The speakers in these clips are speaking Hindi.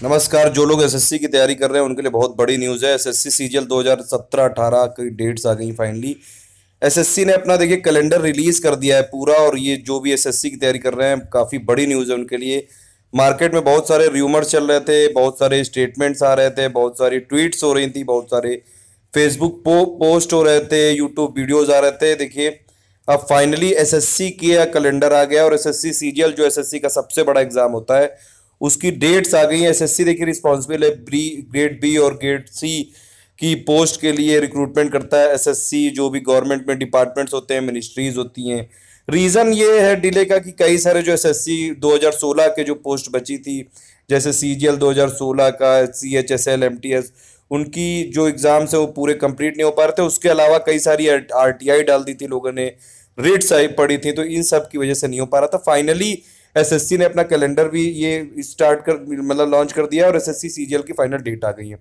नमस्कार जो लोग एसएससी की तैयारी कर रहे हैं उनके लिए बहुत बड़ी न्यूज़ है। एसएससी सीजीएल 2017-18 की डेट्स आ गई फाइनली एसएससी ने अपना देखिए कैलेंडर रिलीज़ कर दिया है पूरा और ये जो भी एसएससी की तैयारी कर रहे हैं काफ़ी बड़ी न्यूज़ है उनके लिए। मार्केट में बहुत सारे र्यूमर्स चल रहे थे बहुत सारे स्टेटमेंट्स आ रहे थे बहुत सारी ट्वीट्स हो रही थी बहुत सारे फेसबुक पो, पोस्ट हो रहे थे यूट्यूब वीडियोज़ आ रहे थे। देखिए अब फाइनली एस एसएससी का कैलेंडर आ गया और एसएससी सीजीएल जो एसएससी का सबसे बड़ा एग्ज़ाम होता है उसकी डेट्स आ गई हैं। एसएससी देखिए रिस्पॉन्सिबल है। ब्री ग्रेड बी और ग्रेड सी की पोस्ट के लिए रिक्रूटमेंट करता है एसएससी जो भी गवर्नमेंट में डिपार्टमेंट्स होते हैं मिनिस्ट्रीज होती हैं। रीज़न ये है डिले का कि कई सारे जो एसएससी 2016 के जो पोस्ट बची थी, जैसे सीजीएल 2016 का C H S L M T S उनकी जो एग्ज़ाम्स है वो पूरे कंप्लीट नहीं हो पा रहे थे। उसके अलावा कई सारी आर टी आई डाल दी थी लोगों ने। रेट्स आई, पड़ी थी तो इन सब की वजह से नहीं हो पा रहा था। फाइनली एसएससी ने अपना कैलेंडर भी ये स्टार्ट कर मतलब लॉन्च कर दिया और एसएससी सीजीएल की फाइनल डेट आ गई है।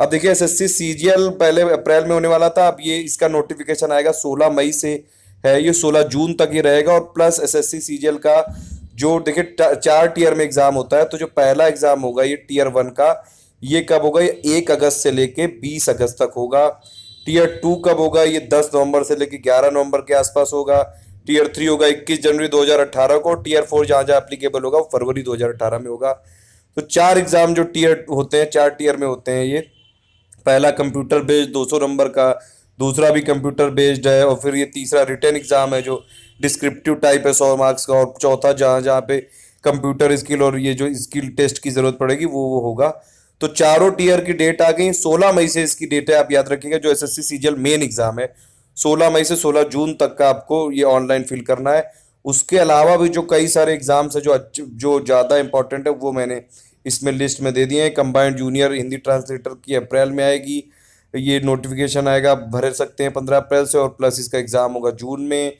अब देखिए एसएससी सीजीएल पहले अप्रैल में होने वाला था, अब ये इसका नोटिफिकेशन आएगा 16 मई से है ये 16 जून तक ही रहेगा और प्लस एसएससी सीजीएल का जो देखिए चार टीयर में एग्ज़ाम होता है तो जो पहला एग्ज़ाम होगा ये टीयर वन का, ये कब होगा? ये एक अगस्त से लेके बीस अगस्त तक होगा। टीयर टू कब होगा? ये दस नवंबर से लेके ग्यारह नवंबर के आसपास होगा। टीयर थ्री होगा इक्कीस जनवरी 2018 को, टीयर फोर जहाँ जहाँ एप्लीकेबल होगा वो फरवरी 2018 में होगा। तो चार एग्ज़ाम जो टीयर होते हैं, चार टीयर में होते हैं ये। पहला कंप्यूटर बेस्ड 200 नंबर का, दूसरा भी कंप्यूटर बेस्ड है और फिर ये तीसरा रिटर्न एग्ज़ाम है जो डिस्क्रिप्टिव टाइप है, सौ मार्क्स का और चौथा जहाँ जहाँ पे कंप्यूटर स्किल और ये जो स्किल टेस्ट की ज़रूरत पड़ेगी, वो वो होगा। तो चारों टीयर की डेट आ गई, सोलह मई से इसकी डेट है, आप याद रखिएगा, जो S S C main exam है। सोलह मई से सोलह जून तक का आपको ये ऑनलाइन फिल करना है। उसके अलावा भी जो कई सारे एग्ज़ाम्स है, जो जो ज़्यादा इंपॉर्टेंट है, वो मैंने इसमें लिस्ट में दे दिए हैं। कंबाइंड जूनियर हिंदी ट्रांसलेटर की अप्रैल में आएगी। ये नोटिफिकेशन आएगा, आप भर सकते हैं पंद्रह अप्रैल से और प्लस इसका एग्ज़ाम होगा जून में।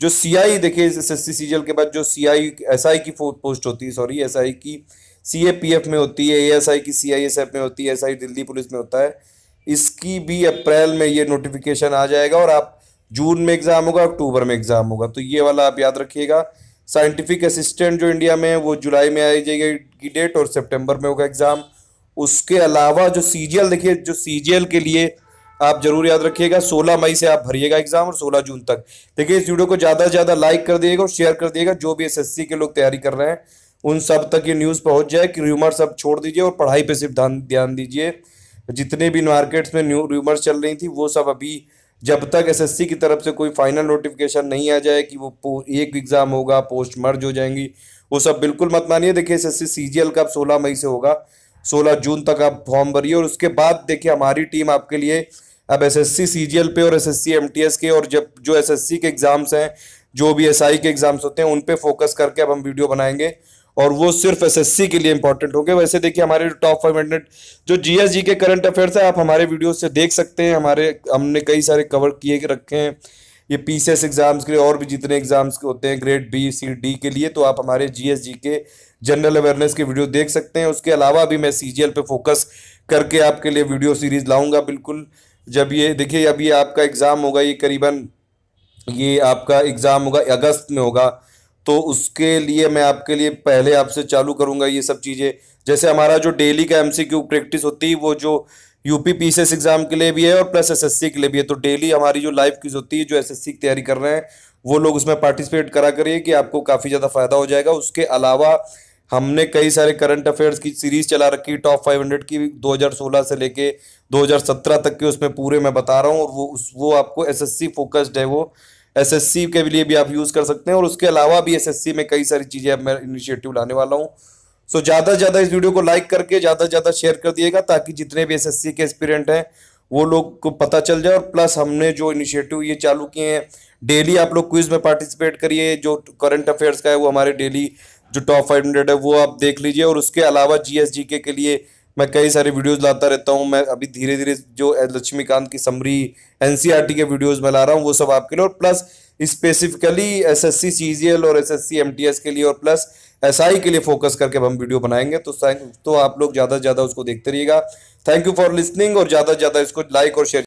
जो सी आई देखिए एस एस सी के बाद जो सी आई एस आई की पोस्ट होती है सॉरी एस आई की सी ए पी एफ़ में होती है ए एस आई की सी आई एस एफ़ में होती है एस आई दिल्ली पुलिस में होता है। इसकी भी अप्रैल में ये नोटिफिकेशन आ जाएगा और आप जून में एग्ज़ाम होगा, अक्टूबर में एग्ज़ाम होगा। तो ये वाला आप याद रखिएगा। साइंटिफिक असिस्टेंट जो इंडिया में है, वो जुलाई में आई जाएगी की डेट और सितंबर में होगा एग्ज़ाम उसके अलावा जो सी देखिए, जो सी के लिए आप ज़रूर याद रखिएगा 16 मई से आप भरिएगा एग्ज़ाम और 16 जून तक। देखिए, इस वीडियो को ज़्यादा से ज़्यादा लाइक कर दिएगा और शेयर कर दिएगा, जो भी एसएससी के लोग तैयारी कर रहे हैं, उन सब तक ये न्यूज़ पहुँच जाए, कि र्यूमर सब छोड़ दीजिए और पढ़ाई पे सिर्फ़ ध्यान ध्यान दीजिए। जितने भी मार्केट्स में न्यू र्यूमर्स चल रही थी, वो सब अभी जब तक एसएससी की तरफ़ से कोई फाइनल नोटिफिकेशन नहीं आ जाए कि वो एक एग्ज़ाम होगा पोस्ट मर्ज हो जाएँगी, वो सब बिल्कुल मत मानिए। देखिए एसएससी सीजीएल का अब सोलह मई से होगा, सोलह जून तक आप फॉर्म भरिए और उसके बाद देखिए हमारी टीम आपके लिए अब एसएससी सीजीएल पे और एसएससी एस के और जब जो एसएससी के एग्ज़ाम्स हैं, जो भी एसआई के एग्ज़ाम्स होते हैं, उन पर फोकस करके अब हम वीडियो बनाएँगे। और वो सिर्फ़ एसएससी के लिए इंपॉर्टेंट होंगे वैसे देखिए, हमारे टॉप फाइव हंड्रेड जो जीएसजी के करंट अफेयर्स है, आप हमारे वीडियो से देख सकते हैं। हमारे, हमने कई सारे कवर किए रखे हैं। ये पीसीएस एग्ज़ाम्स के लिए और भी जितने एग्ज़ाम्स के होते हैं ग्रेड बी सी डी के लिए तो आप हमारे जीएसजी के जनरल अवेयरनेस के वीडियो देख सकते हैं। उसके अलावा भी मैं सी पे फोकस करके आपके लिए वीडियो सीरीज़ लाऊँगा बिल्कुल। जब ये, देखिए ये आपका एग्ज़ाम होगा, ये करीबन, ये आपका एग्ज़ाम होगा, अगस्त में होगा। तो उसके लिए मैं आपके लिए पहले आपसे चालू करूँगा ये सब चीज़ें। जैसे हमारा जो डेली का एमसीक्यू प्रैक्टिस होती है वो जो यूपी पीसीएस एग्ज़ाम के लिए भी है और प्लस एसएससी के लिए भी है। तो डेली हमारी जो लाइव क्विज होती है, जो एसएससी की तैयारी कर रहे हैं, वो लोग उसमें पार्टिसिपेट करा करिए कि आपको काफ़ी ज़्यादा फ़ायदा हो जाएगा। उसके अलावा हमने कई सारे करंट अफेयर्स की सीरीज़ चला रखी टॉप 500 की 2016 से लेके 2017 तक के उसमें पूरे मैं बता रहा हूँ और वो उस, वो आपको एसएससी फोकस्ड है वो। एसएससी के लिए भी आप यूज़ कर सकते हैं और उसके अलावा भी एसएससी में कई सारी चीज़ें अब मैं इनिशिएटिव लाने वाला हूँ। सो ज़्यादा से ज़्यादा इस वीडियो को लाइक करके ज़्यादा से ज़्यादा शेयर कर दिएगा ताकि जितने भी एसएससी के एस्पिरेंट हैं वो लोग को पता चल जाए और प्लस हमने जो इनिशिएटिव ये चालू किए हैं डेली आप लोग क्विज में पार्टिसिपेट करिए। जो करंट अफेयर्स का है वो हमारे डेली जो टॉप फाइव हंड्रेड है वो आप देख लीजिए और उसके अलावा जी के, के लिए मैं कई सारे वीडियोस लाता रहता हूँ, मैं अभी धीरे धीरे जो लक्ष्मीकांत की समरी एनसीईआरटी के वीडियोस में ला रहा हूँ, वो सब आपके लिए और प्लस स्पेसिफिकली एसएससी सीजीएल और एसएससी एस के लिए और प्लस एसआई के लिए फोकस करके हम वीडियो बनाएँगे। तो तो आप लोग ज़्यादा से ज़्यादा उसको देखते रहिएगा। थैंक यू फॉर लिसनिंग और ज़्यादा से ज़्यादा इसको लाइक और शेयर